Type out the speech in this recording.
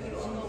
having it on the